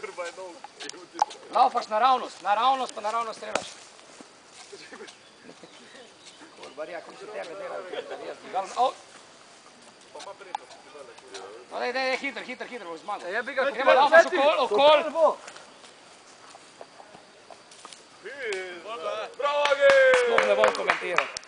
Grba je dolg. Laufaš no, naravnost, naravnost pa naravnost strelaš. Korbarija, kako se tebe delajo? Jaz Pa ima prednost, ti dale. Daj, daj, hitro, hitro, hitro, boš zmagal. Ja, ja, bi ga kupil. Gremo, laufaš okol, okol. Bravo, Agi! Sploh ne bom komentiral.